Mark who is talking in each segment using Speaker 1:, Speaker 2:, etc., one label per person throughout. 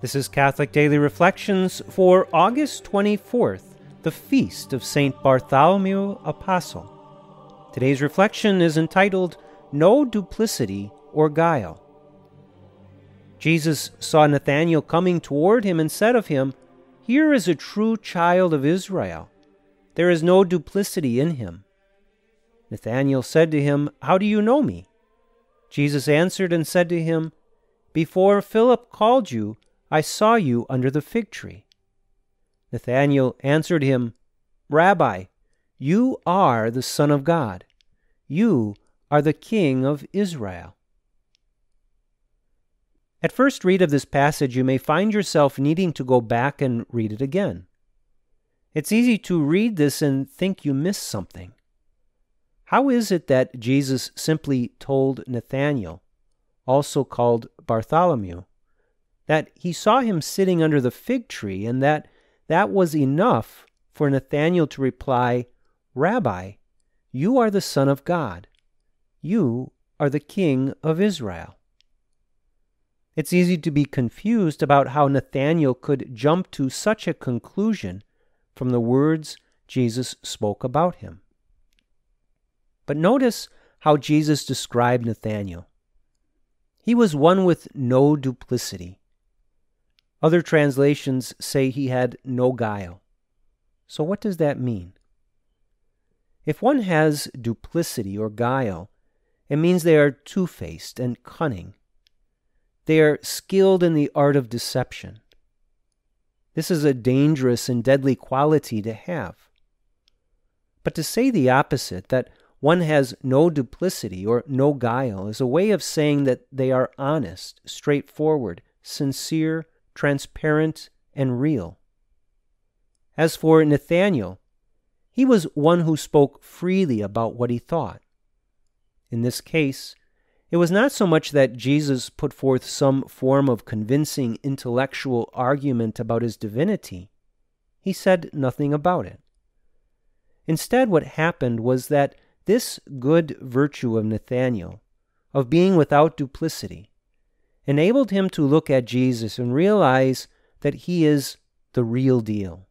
Speaker 1: This is Catholic Daily Reflections for August 24th, the feast of St. Bartholomew Apostle. Today's reflection is entitled No Duplicity or Guile. Jesus saw Nathanael coming toward him and said of him, Here is a true child of Israel. There is no duplicity in him. Nathanael said to him, How do you know me? Jesus answered and said to him, Before Philip called you, I saw you under the fig tree. Nathanael answered him, Rabbi, you are the Son of God. You are the King of Israel. At first read of this passage, you may find yourself needing to go back and read it again. It's easy to read this and think you missed something. How is it that Jesus simply told Nathanael, also called Bartholomew, that he saw him sitting under the fig tree and that that was enough for Nathanael to reply, Rabbi, you are the Son of God. You are the King of Israel. It's easy to be confused about how Nathanael could jump to such a conclusion from the words Jesus spoke about him. But notice how Jesus described Nathanael. He was one with no duplicity. Other translations say he had no guile. So, what does that mean? If one has duplicity or guile, it means they are two faced and cunning. They are skilled in the art of deception. This is a dangerous and deadly quality to have. But to say the opposite, that one has no duplicity or no guile, is a way of saying that they are honest, straightforward, sincere, transparent, and real. As for Nathanael, he was one who spoke freely about what he thought. In this case, it was not so much that Jesus put forth some form of convincing intellectual argument about his divinity. He said nothing about it. Instead, what happened was that this good virtue of Nathanael, of being without duplicity, enabled him to look at Jesus and realize that he is the real deal.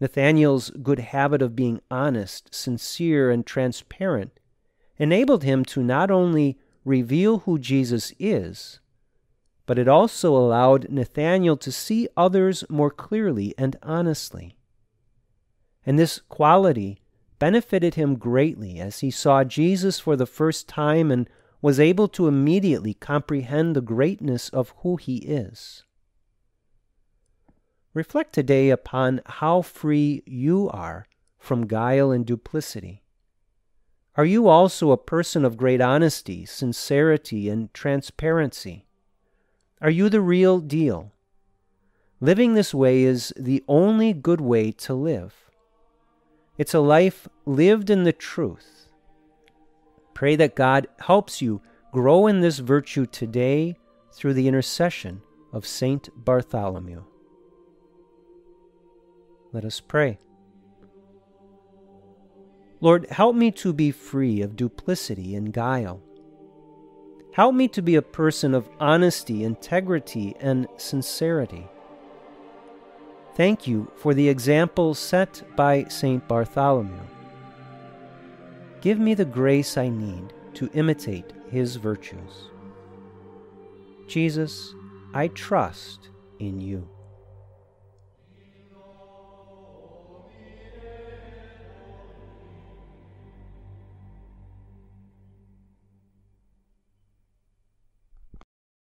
Speaker 1: Nathanael's good habit of being honest, sincere, and transparent enabled him to not only reveal who Jesus is, but it also allowed Nathanael to see others more clearly and honestly. And this quality benefited him greatly as he saw Jesus for the first time and was able to immediately comprehend the greatness of who he is. Reflect today upon how free you are from guile and duplicity. Are you also a person of great honesty, sincerity, and transparency? Are you the real deal? Living this way is the only good way to live. It's a life lived in the truth Pray that God helps you grow in this virtue today through the intercession of Saint Bartholomew. Let us pray. Lord, help me to be free of duplicity and guile. Help me to be a person of honesty, integrity, and sincerity. Thank you for the example set by St. Bartholomew. Give me the grace I need to imitate his virtues. Jesus, I trust in you.